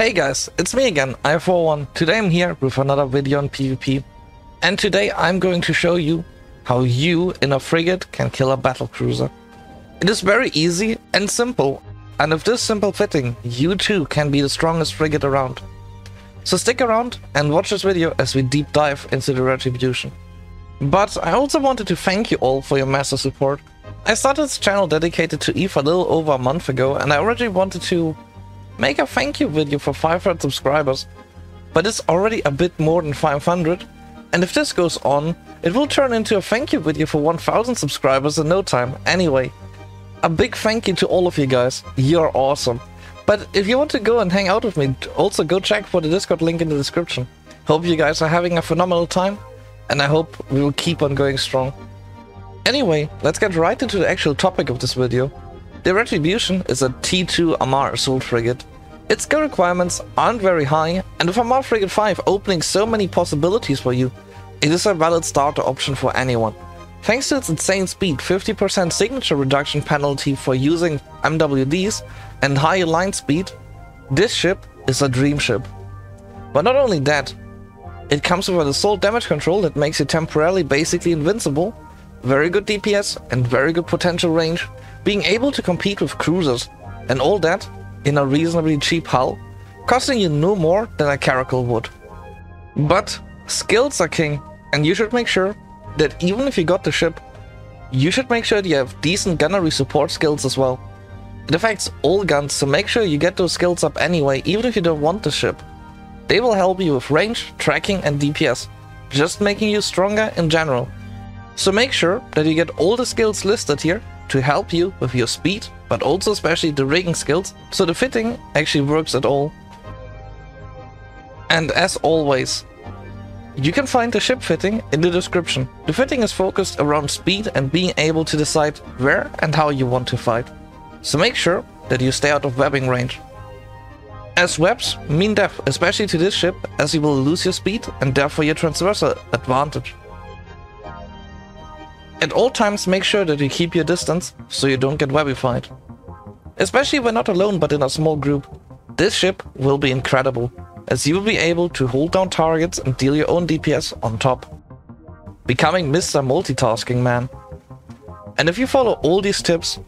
Hey guys, it's me again, i41. Today I'm here with another video on PvP. And today I'm going to show you how you in a frigate can kill a battle cruiser. It is very easy and simple, and with this simple fitting, you too can be the strongest frigate around. So stick around and watch this video as we deep dive into the retribution. But I also wanted to thank you all for your massive support. I started this channel dedicated to EVE a little over a month ago and I already wanted to make a thank you video for 500 subscribers. But it's already a bit more than 500 and if this goes on, it will turn into a thank you video for 1000 subscribers in no time. Anyway, a big thank you to all of you guys. You're awesome. But if you want to go and hang out with me, also go check for the Discord link in the description. Hope you guys are having a phenomenal time and I hope we will keep on going strong. Anyway, let's get right into the actual topic of this video. The Retribution is a T2 Amarr assault frigate. Its skill requirements aren't very high, and with Amarr Frigate 5 opening so many possibilities for you, it is a valid starter option for anyone. Thanks to its insane speed, 50% signature reduction penalty for using MWDs, and high line speed, this ship is a dream ship. But not only that, it comes with an assault damage control that makes you temporarily basically invincible, very good DPS and very good potential range, being able to compete with cruisers, and all that in a reasonably cheap hull, costing you no more than a Caracal would. But skills are king, and you should make sure that even if you got the ship, you should make sure that you have decent gunnery support skills as well. It affects all guns, so make sure you get those skills up anyway, even if you don't want the ship. They will help you with range, tracking and DPS, just making you stronger in general. So make sure that you get all the skills listed here to help you with your speed, but also especially the rigging skills, so the fitting actually works at all. And as always, you can find the ship fitting in the description. The fitting is focused around speed and being able to decide where and how you want to fight. So make sure that you stay out of webbing range. As webs mean death, especially to this ship, as you will lose your speed and therefore your transversal advantage. At all times make sure that you keep your distance, so you don't get webified. Especially when not alone but in a small group. This ship will be incredible, as you will be able to hold down targets and deal your own DPS on top. Becoming Mr. Multitasking Man. And if you follow all these tips,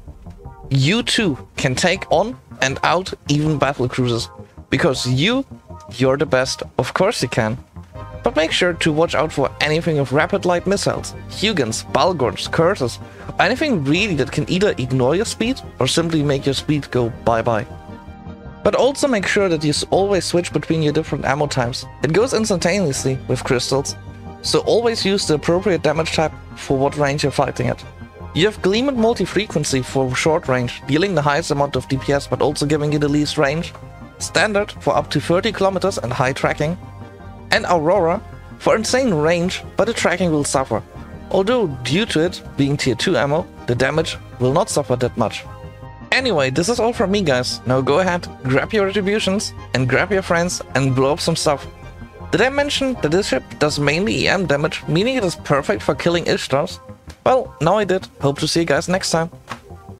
you too can take on and out even battle cruisers. Because you, you're the best, of course you can. But make sure to watch out for anything of rapid light missiles, Huginns, Bhaalgorns, Curses, anything really that can either ignore your speed or simply make your speed go bye-bye. But also make sure that you always switch between your different ammo types. It goes instantaneously with crystals, so always use the appropriate damage type for what range you're fighting at. You have Gleam and Multi-Frequency for short range, dealing the highest amount of DPS but also giving you the least range. Standard for up to 30 kilometers and high tracking. And Aurora for insane range, but the tracking will suffer. Although due to it being tier 2 ammo, the damage will not suffer that much. Anyway, this is all from me guys. Now go ahead, grab your retributions and grab your friends and blow up some stuff. Did I mention that this ship does mainly EM damage, meaning it is perfect for killing Ishtars? Well, now I did. Hope to see you guys next time.